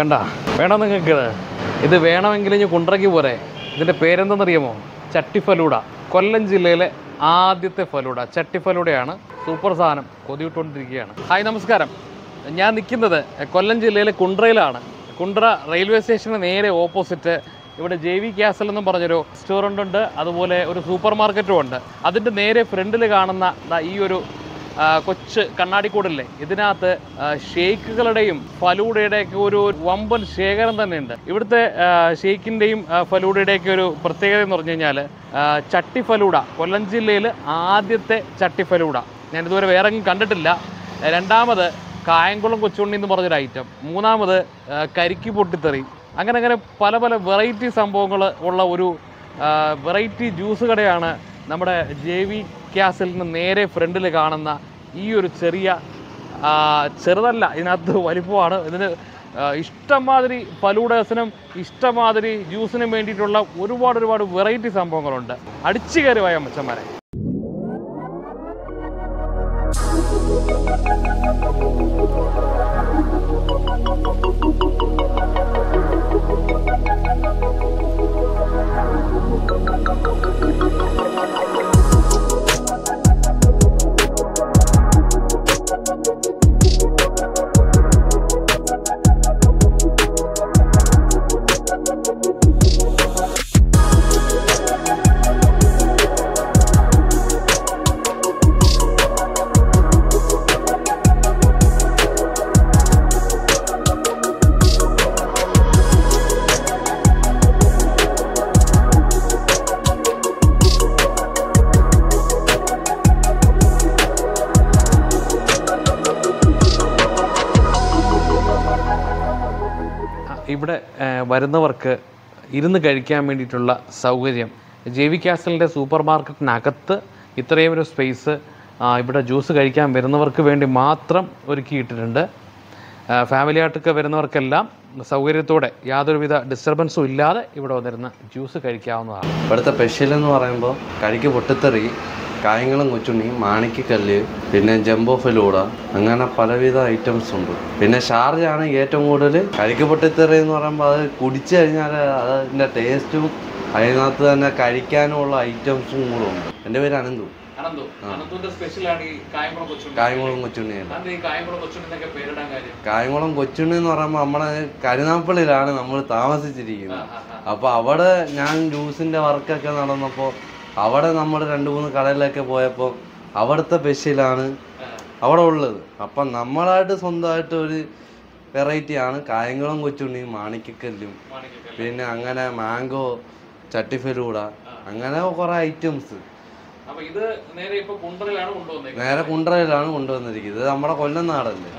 കണ്ട? വേണോ നിങ്ങൾക്ക്? ഇത് വേണമെങ്കിൽ ഇനി കുണ്ടറയ്ക്ക് പോരെ. ഇതിന്റെ പേരെന്തെന്നറിയാമോ? ചട്ടി ഫലൂഡ. കൊല്ലം ജില്ലയിലെ ആദ്യത്തെ ഫലൂട ചട്ടി ഫലൂഡയാണ് സൂപ്പർ സാധനം കൊതിയിട്ടുകൊണ്ടിരിക്കുകയാണ് ഹായ് നമസ്കാരം. ഞാൻ നിൽക്കുന്നത് കൊല്ലം ജില്ലയിലെ കുണ്ട്രയിലാണ് കുണ്ട്ര റെയിൽവേ സ്റ്റേഷന് നേരെ ഓപ്പോസിറ്റ് ഇവിടെ ജെ വി ക്യാസൽ എന്നും പറഞ്ഞൊരു റെസ്റ്റോറന്റ് ഉണ്ട്. അതുപോലെ ഒരു സൂപ്പർ മാർക്കറ്റും ഉണ്ട്. അതിന്റെ നേരെ ഫ്രണ്ടിൽ കാണുന്ന ഈ ഒരു കൊച്ച് കണ്ണാടിക്കൂടല്ലേ? ഇതിനകത്ത് ഷെയ്ക്കുകളുടെയും ഫലൂഡയുടെയൊക്കെ ഒരു വമ്പൻ ശേഖരം തന്നെയുണ്ട്. ഇവിടുത്തെ ഷെയ്ക്കിന്റെയും ഫലൂഡയുടെയൊക്കെ ഒരു പ്രത്യേകത എന്ന് പറഞ്ഞു കഴിഞ്ഞാൽ ചട്ടി ഫലൂഡ. കൊല്ലം ജില്ലയിൽ ആദ്യത്തെ ചട്ടി ഫലൂഡ. ഇതുവരെ വേറെ എങ്ങും കണ്ടിട്ടില്ല. രണ്ടാമത് കായംകുളം കൊച്ചുണ്ണി എന്ന് പറഞ്ഞൊരു ഐറ്റം മൂന്നാമത് കരിക്ക് പൊട്ടിത്തെറി. അങ്ങനെ അങ്ങനെ പല പല വെറൈറ്റി സംഭവങ്ങൾ ഉള്ള ഒരു വെറൈറ്റി ജ്യൂസ് കടയാണ് നമ്മുടെ ജെ വി ക്യാസിലിന് നേരെ ഫ്രണ്ടിൽ കാണുന്ന ഈ ഒരു ചെറിയ ചെറുതല്ല ഇതിനകത്ത് വലിപ്പമാണ്. ഇതിന് ഇഷ്ടമാതിരി ഫലൂഡേഴ്സിനും ഇഷ്ടമാതിരി ജ്യൂസിനും വേണ്ടിയിട്ടുള്ള ഒരുപാട് ഒരുപാട് വെറൈറ്റി സംഭവങ്ങളുണ്ട്. അടിച്ചു കയറി പോയ മച്ചന്മാരെ ആ, ഇവിടെ വരുന്നവർക്ക് ഇരുന്ന് കഴിക്കാൻ വേണ്ടിയിട്ടുള്ള സൗകര്യം. ജെ വി കാസലിന്റെ സൂപ്പർ മാർക്കറ്റിനകത്ത് ഇത്രയും ഒരു സ്പേസ് ഇവിടെ ജ്യൂസ് കഴിക്കാൻ വരുന്നവർക്ക് വേണ്ടി മാത്രം ഒരുക്കിയിട്ടിട്ടുണ്ട്. ഫാമിലി ആയിട്ടൊക്കെ വരുന്നവർക്കെല്ലാം സൗകര്യത്തോടെ യാതൊരുവിധ ഡിസ്റ്റർബൻസും ഇല്ലാതെ ഇവിടെ വന്നിരുന്ന് ജ്യൂസ് കഴിക്കാവുന്നതാണ്. ഇവിടുത്തെ സ്പെഷ്യൽ എന്ന് പറയുമ്പോൾ കഴിക്ക് പൊട്ടിത്തെറി കായങ്ങളും കൊച്ചുണ്ണി മാണിക്കക്കല്ല് പിന്നെ ജംബോ ഫലൂഡ അങ്ങനെ പലവിധ ഐറ്റംസ് ഉണ്ട്. പിന്നെ ഷാർജാണ് ഏറ്റവും കൂടുതൽ കരിക്ക് പൊട്ടിത്തെറി എന്ന് പറയുമ്പോൾ അത് കുടിച്ചു കഴിഞ്ഞാൽ അതിന്റെ ടേസ്റ്റും അതിനകത്ത് തന്നെ കഴിക്കാനുമുള്ള ഐറ്റംസും കൂടെ ഉണ്ട്. എന്റെ പേര് അനന്തു. കായംകുളം കൊച്ചുണ്ണി. കായംകുളം കായംകുളം കായംകുളം കൊച്ചുണ്ണി എന്ന് പറയുമ്പോൾ നമ്മുടെ കരുനാപ്പള്ളിയിലാണ് നമ്മൾ താമസിച്ചിരിക്കുന്നത്. അപ്പോൾ അവിടെ ഞാൻ ജ്യൂസിന്റെ വർക്കൊക്കെ നടന്നപ്പോൾ അവിടെ നമ്മൾ രണ്ട് മൂന്ന് കടയിലൊക്കെ പോയപ്പോൾ അവിടുത്തെ സ്പെഷ്യലാണ് അവിടെ ഉള്ളത്. അപ്പം നമ്മളായിട്ട് സ്വന്തമായിട്ട് ഒരു വെറൈറ്റിയാണ് കായംകുളം കൊച്ചുണ്ണിയും മാണിക്കക്കല്ലും. പിന്നെ അങ്ങനെ മാംഗോ ചട്ടിഫലൂട അങ്ങനെ കുറേ ഐറ്റംസ് നേരെ കുണ്ടറയിലാണ് കൊണ്ടുവന്നിരിക്കുന്നത്. ഇത് നമ്മുടെ കൊല്ലം നാടല്ലേ?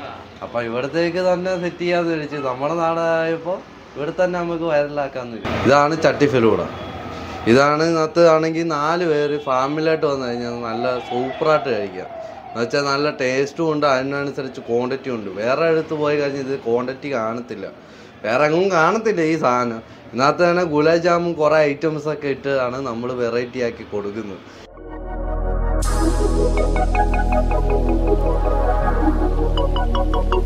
അപ്പൊ ഇവിടത്തേക്ക് തന്നെ സെറ്റ് ചെയ്യാന്ന് വിളിച്ച് നമ്മുടെ നാടായപ്പോ ഇവിടെ തന്നെ നമുക്ക് വൈറലാക്കാന്ന്. ഇതാണ് ചട്ടിഫലൂട. ഇതാണ് ഇതിനകത്ത് ആണെങ്കിൽ നാല് പേര് ഫാമിലിയായിട്ട് വന്നു കഴിഞ്ഞാൽ നല്ല സൂപ്പറായിട്ട് കഴിക്കാം. എന്ന് വെച്ചാൽ നല്ല ടേസ്റ്റും ഉണ്ട് അതിനനുസരിച്ച് ക്വാണ്ടിറ്റി ഉണ്ട്. വേറെ അടുത്ത് പോയി കഴിഞ്ഞാൽ ഇത് ക്വാണ്ടിറ്റി കാണത്തില്ല. വേറെ എങ്ങും കാണത്തില്ല ഈ സാധനം. ഇതിനകത്ത് തന്നെ ഗുലാബ് ജാമുൻ കുറേ ഐറ്റംസ് ഒക്കെ ഇട്ടാണ് നമ്മൾ വെറൈറ്റി ആക്കി കൊടുക്കുന്നത്. Thank